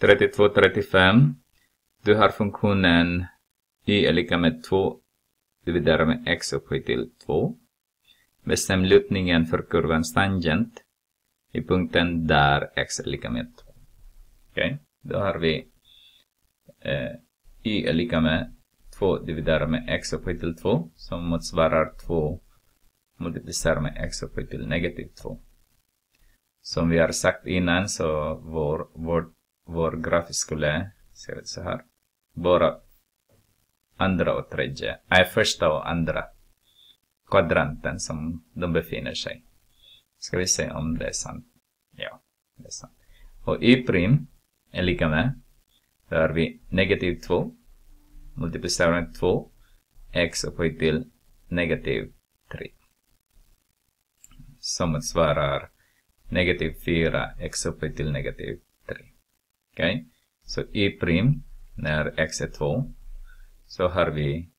32, 35. Du har funktionen y är lika med 2 dividerat med x upphöjt till 2. Bestäm lutningen för kurvans tangent i punkten där x är lika med 2. Okej, okay. då har vi eh, y är lika med 2 dividerat med x upphöjt till 2 som motsvarar 2 multiplicerat med x upphöjt till negativ 2. Som vi har sagt innan så vår, vårt vår graf skulle se ut så här. Bara andra och tredje, nej första och andra kvadranten som de befinner sig. Ska vi se om det är sant. Ja, det är sant. Och y' prim är lika med, då har vi negativ 2 multiplicerar med 2 x upphöjt till negativ 3. Som motsvarar negativ 4 x upphöjt till negativ 3. Okej? Okay? Så i prim när x är 2 så har vi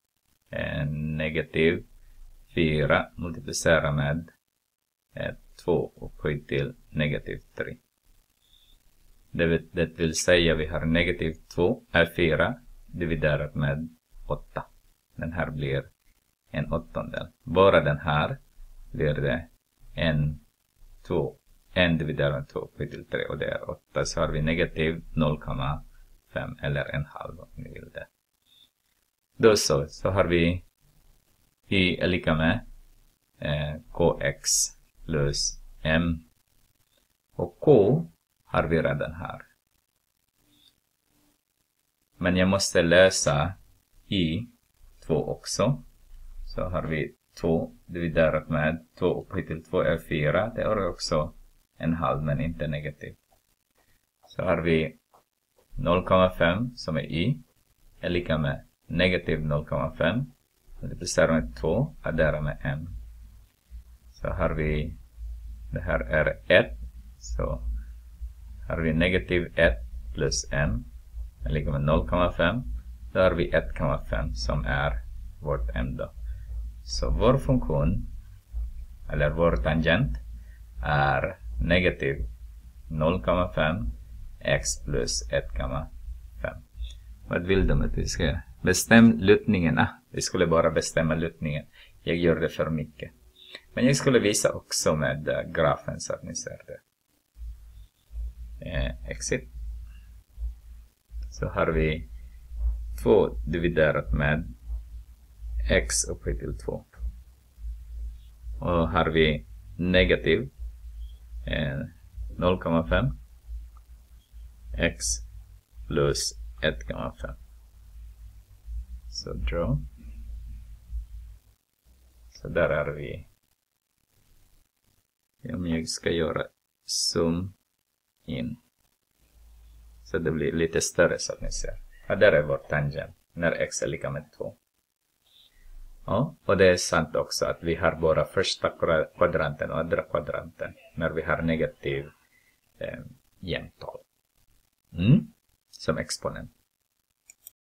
en negativ 4 multiplicerat med eh, 2 och upphöjt till negativ 3. Det, det vill säga vi har negativ 2 är 4 dividerat med 8. Den här blir en åttondel. Bara den här blir det en 2. En dividerad med 2 upphöjt till 3 och det är 8. Så har vi negativ 0,5 eller en halv om ni vill det. Då så, så har vi y är lika med eh, kx plus m. Och k har vi redan här. Men jag måste lösa i 2 också. Så har vi 2 dividerat med 2 upphöjt till 2 är 4. Det är också en halv men inte negativ. Så har vi 0,5 som är i är lika med negativ 0,5 multiplicerar med 2 adderar med 1. Så har vi det här är 1 så har vi negativ 1 plus 1 är lika med 0,5 då har vi 1,5 som är vårt m då. Så vår funktion eller vår tangent är negativ 0,5 x plus 1,5. Vad vill de att vi ska göra? Bestäm lutningarna. Vi skulle bara bestämma lutningen. Jag gör det för mycket. Men jag skulle visa också med eh, grafen så att ni ser det. Eh, exit. Så har vi 2 dividerat med x upphöjt till 2. Och har vi negativ Eh, 0,5 x plus 1,5. Så draw. Så där är vi. Om jag ska göra zoom in. Så det blir lite större så att ni ser. Ja, där är vår tangent när x är lika med 2. Ja, och det är sant också att vi har bara första kvadranten och andra kvadranten när vi har negativ eh, jämntal. Mm, som exponent.